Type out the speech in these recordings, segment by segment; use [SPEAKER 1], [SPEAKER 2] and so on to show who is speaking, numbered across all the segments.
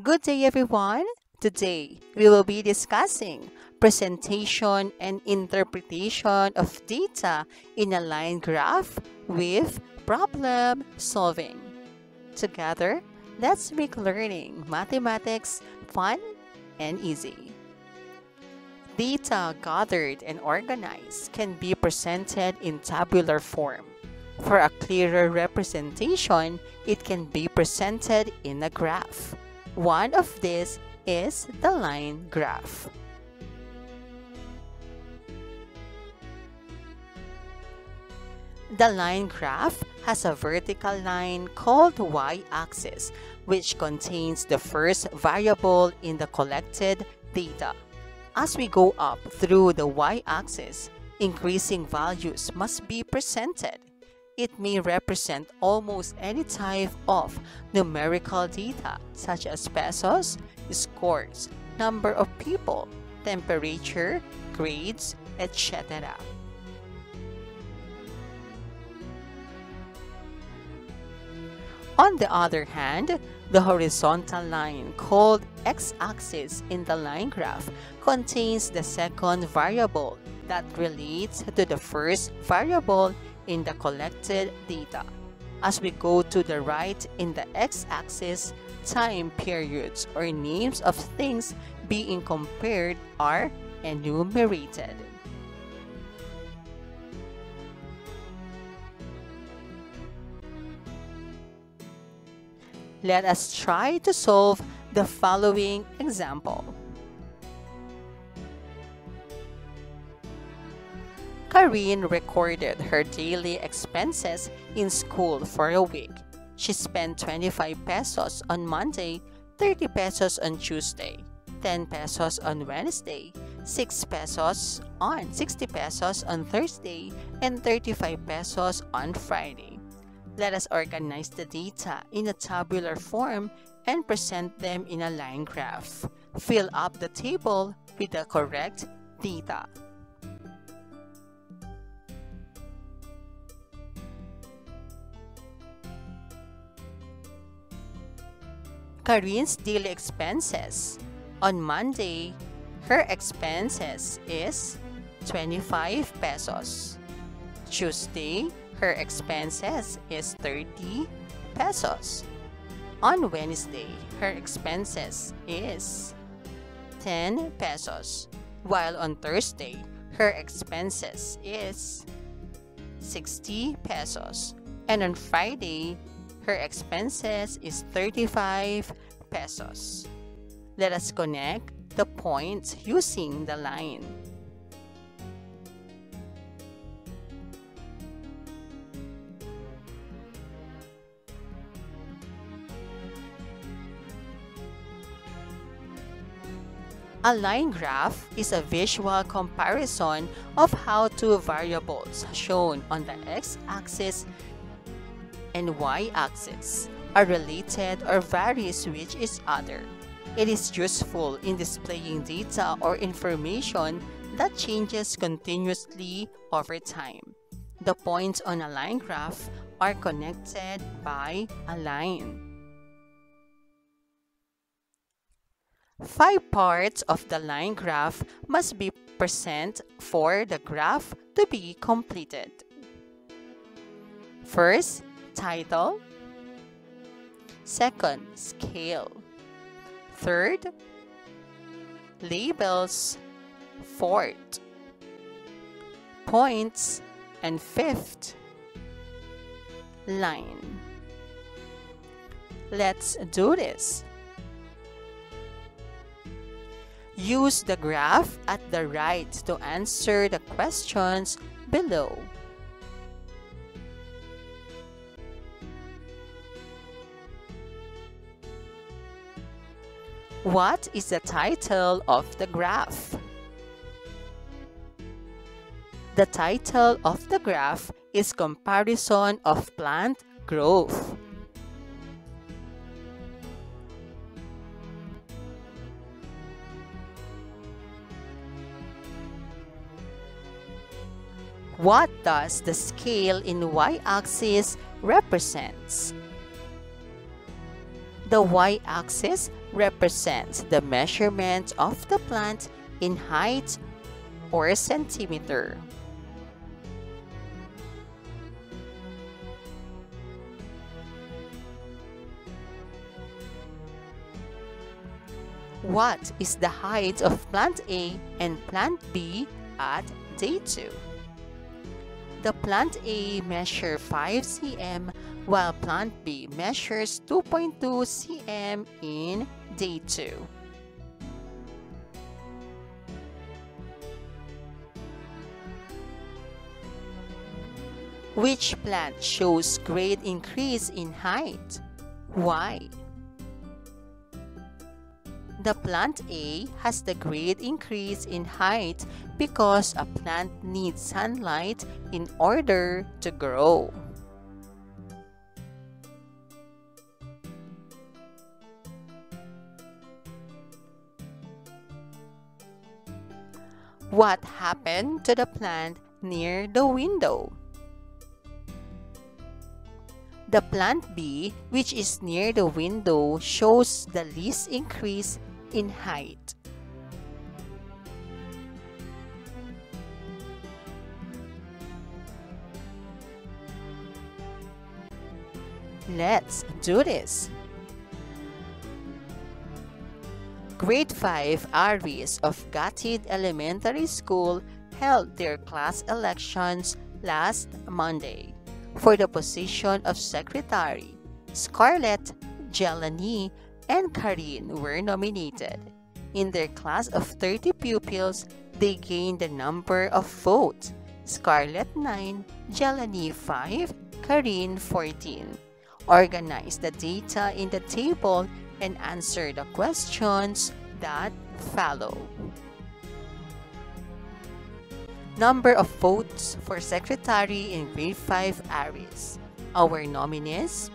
[SPEAKER 1] Good day everyone! Today, we will be discussing presentation and interpretation of data in a line graph with problem solving. Together, let's make learning mathematics fun and easy. Data gathered and organized can be presented in tabular form. For a clearer representation, it can be presented in a graph. One of these is the line graph. The line graph has a vertical line called y-axis, which contains the first variable in the collected data. As we go up through the y-axis, increasing values must be presented. It may represent almost any type of numerical data such as pesos, scores, number of people, temperature, grades, etc. On the other hand, the horizontal line called x-axis in the line graph contains the second variable that relates to the first variable in the collected data. As we go to the right in the x-axis, time periods or names of things being compared are enumerated. Let us try to solve the following example. Karine recorded her daily expenses in school for a week. She spent 25 pesos on Monday, 30 pesos on Tuesday, 10 pesos on Wednesday, 6 pesos on 60 pesos on Thursday, and 35 pesos on Friday. Let us organize the data in a tabular form and present them in a line graph. Fill up the table with the correct data. Karine's daily expenses. On Monday, her expenses is 25 pesos. Tuesday, her expenses is 30 pesos. On Wednesday, her expenses is 10 pesos, while on Thursday, her expenses is 60 pesos. And on Friday, her expenses is 35 pesos. Let us connect the points using the line. A line graph is a visual comparison of how two variables shown on the x-axis and y-axis are related or varies with each other. It is useful in displaying data or information that changes continuously over time. The points on a line graph are connected by a line. Five parts of the line graph must be present for the graph to be completed. First, title. Second, scale. Third, labels. Fourth, points. And fifth, line. Let's do this. Use the graph at the right to answer the questions below. What is the title of the graph? The title of the graph is Comparison of Plant Growth. What does the scale in y-axis represents? The y-axis represents the measurement of the plant in height or centimeter. What is the height of plant A and plant B at day 2? The plant A measures 5 cm while plant B measures 2.2 cm in day 2. Which plant shows great increase in height? Why? The plant A has the great increase in height because a plant needs sunlight in order to grow. What happened to the plant near the window? The plant B, which is near the window, shows the least increase in height. Let's do this. Grade 5 Aries of Gatid Elementary School held their class elections last Monday. For the position of secretary, Scarlett, Jelani, and Karine were nominated. In their class of 30 pupils, they gained the number of votes. Scarlett 9, Jelani 5, Karine 14. Organize the data in the table and answer the questions that follow. Number of votes for secretary in grade 5 Aries. Our nominees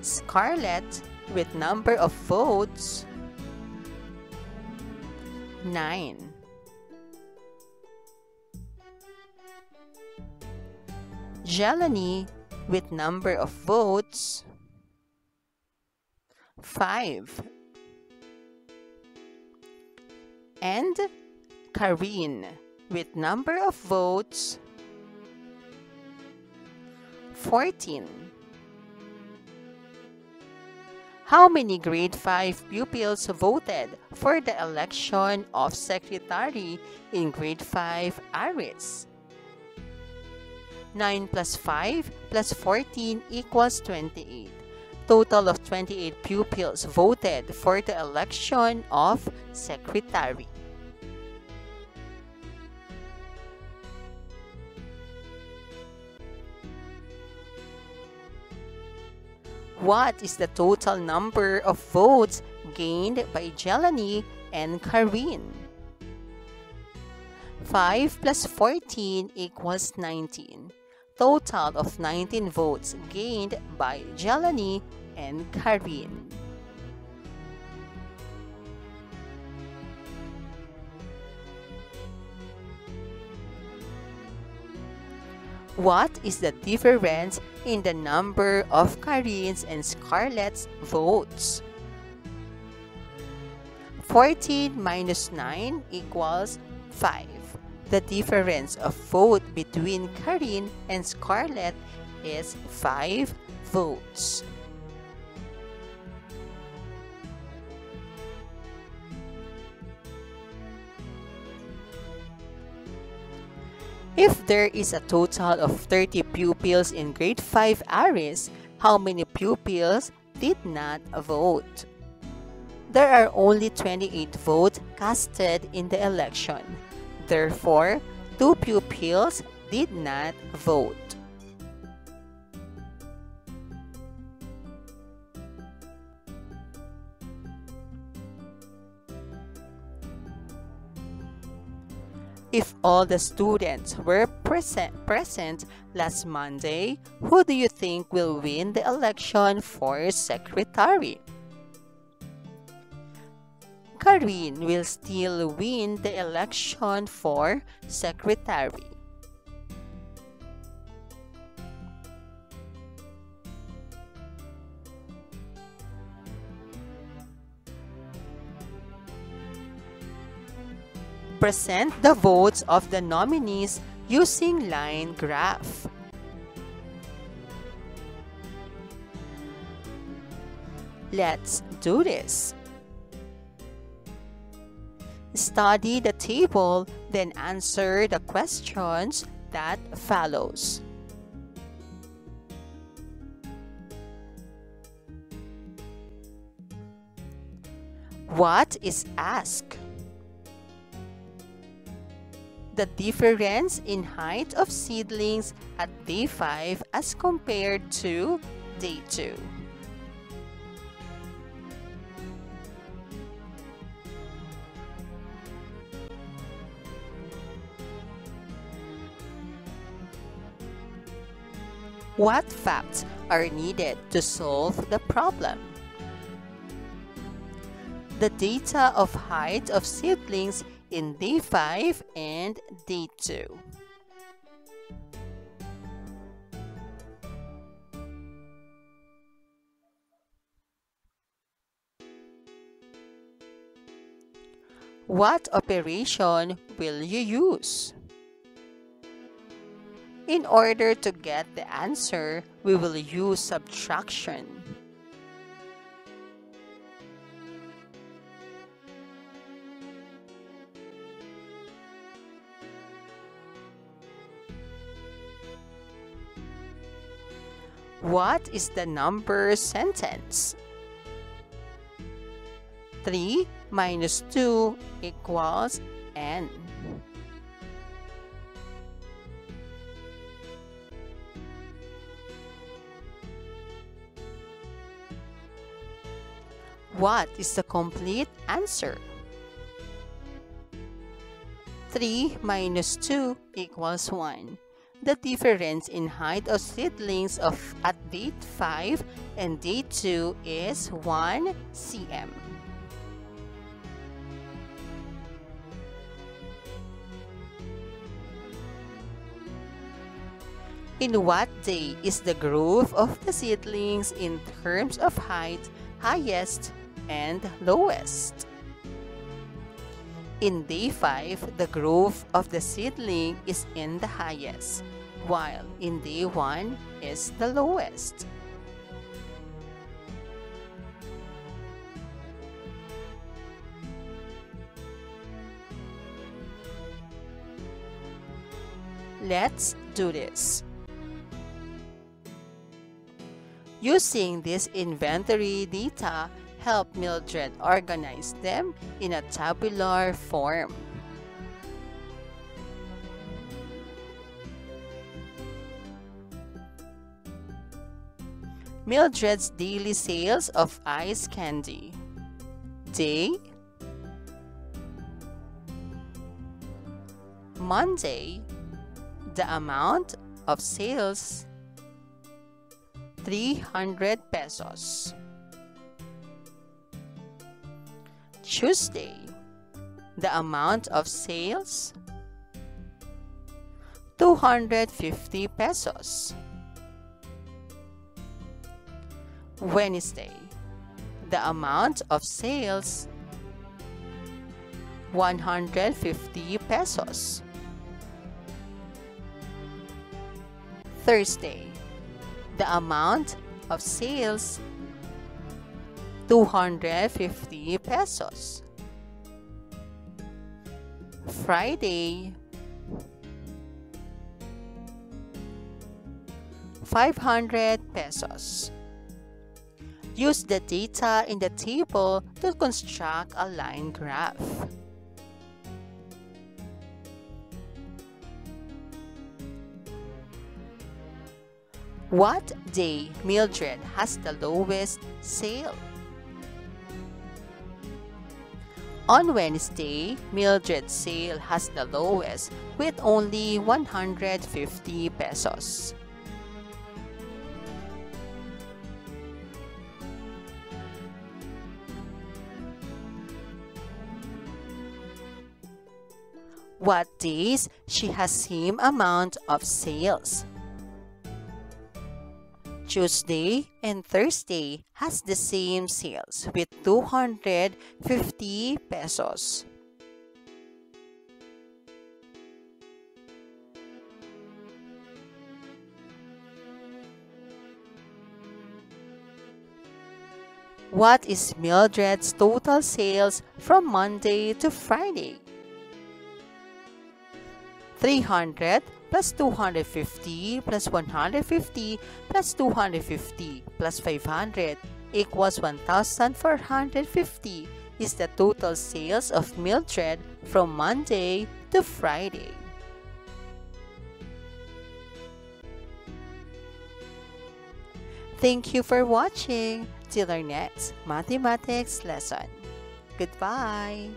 [SPEAKER 1] Scarlett with number of votes 9. Jelani with number of votes 5. And Karine with number of votes 14. How many grade 5 pupils voted for the election of secretary in grade 5 Aries? 9 plus 5 plus 14 equals 28. Total of 28 pupils voted for the election of secretary. What is the total number of votes gained by Jelani and Karine? 5 plus 14 equals 19. Total of 19 votes gained by Jelani and Karine. What is the difference in the number of Karine's and Scarlett's votes? 14 minus 9 equals 5. The difference of vote between Karine and Scarlett is 5 votes. If there is a total of 30 pupils in grade 5 Aries, how many pupils did not vote? There are only 28 votes casted in the election. Therefore, two pupils did not vote. If all the students were present, present last Monday, who do you think will win the election for secretary? Karine will still win the election for secretary. Present the votes of the nominees using line graph. Let's do this. Study the table, then answer the questions that follows. What is asked? The difference in height of seedlings at day 5 as compared to day 2. What facts are needed to solve the problem? The data of height of seedlings in D5 and D2. What operation will you use? In order to get the answer, we will use subtraction. What is the number sentence? 3 minus 2 equals n. What is the complete answer? 3 minus 2 equals 1. The difference in height of seedlings of at date 5 and date 2 is 1 cm. In what day is the growth of the seedlings in terms of height highest and lowest. In day 5, the growth of the seedling is in the highest, while in day 1 is the lowest. Let's do this. Using this inventory data, help Mildred organize them in a tabular form. Mildred's daily sales of ice candy. Day Monday The amount of sales 300 pesos. Tuesday, the amount of sales? 250 pesos. Wednesday, the amount of sales? 150 pesos. Thursday, the amount of sales 250 pesos. Friday 500 pesos. Use the data in the table to construct a line graph. What day Mildred has the lowest sale? On Wednesday, Mildred's sale has the lowest with only 150 pesos. What days she has same amount of sales? Tuesday and Thursday has the same sales with 250 pesos. What is Mildred's total sales from Monday to Friday? 300 plus 250 plus 150 plus 250 plus 500 equals 1,450 is the total sales of Mildred from Monday to Friday. Thank you for watching. Till our next mathematics lesson. Goodbye.